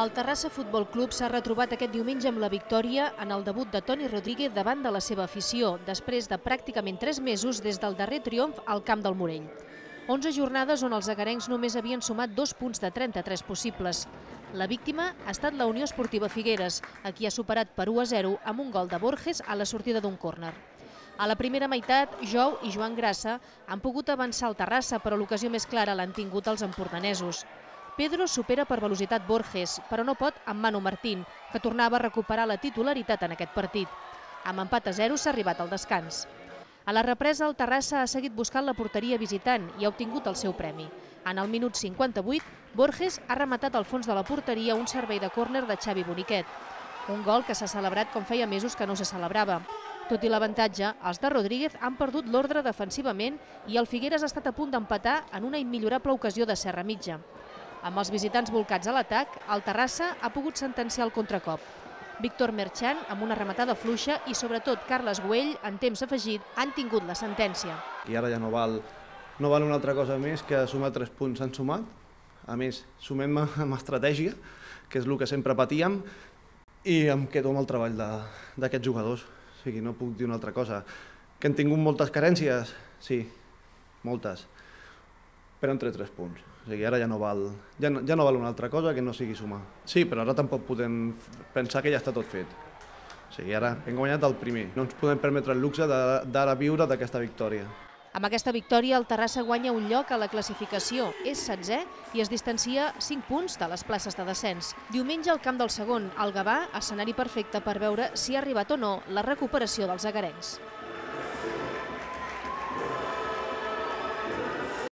El Terrassa Futbol Club s'ha retrobat aquest diumenge amb la victòria en el debut de Toni Rodríguez davant de la seva afició, després de pràcticament 3 mesos des del darrer triomf al camp del Morell. 11 jornades on els agarencs només havien sumat dos punts de 33 possibles. La víctima ha estat la Unió Esportiva Figueres, a qui ha superat per 1 a 0 amb un gol de Borges a la sortida d'un córner. A la primera meitat, Jou i Joan Grassa han pogut avançar al Terrassa, però l'ocasió més clara l'han tingut els empordanesos. Pedro supera per velocitat Borges, però no pot amb Manu Martín, que tornava a recuperar la titularitat en aquest partit. Amb empat a 0 s'ha arribat al descans. A la represa, el Terrassa ha seguit buscant la porteria visitant i ha obtingut el seu premi. En el minut 58, Borges ha rematat al fons de la porteria un servei de córner de Xavi Boniquet. Un gol que s'ha celebrat com feia mesos que no se celebrava. Tot i l'avantatge, els de Rodríguez han perdut l'ordre defensivament i el Figueres ha estat a punt d'empatar en una immillorable ocasió de serra mitja. Amb els visitants volcats a l'atac, el Terrassa ha pogut sentenciar el contracop. Víctor Merchan, amb una rematada fluixa, i sobretot Carles Güell, en temps afegit, han tingut la sentència. I ara ja no val, no val una altra cosa més que sumar tres punts. Han sumat, a més, sumem amb estratègia, que és el que sempre patíem, i em quedo amb el treball d'aquests jugadors. O sigui, no puc dir una altra cosa. Que han tingut moltes carències? Sí, moltes però entre tres punts. O sigui, ara ja no, val, ja, no, ja no val una altra cosa que no sigui sumar. Sí, però ara tampoc podem pensar que ja està tot fet. O sigui, ara hem guanyat el primer. No ens podem permetre el luxe d'ara viure d'aquesta victòria. Amb aquesta victòria, el Terrassa guanya un lloc a la classificació. És setzè i es distancia 5 punts de les places de descens. Diumenge al camp del segon, el Gavà, escenari perfecte per veure si ha arribat o no la recuperació dels agarencs.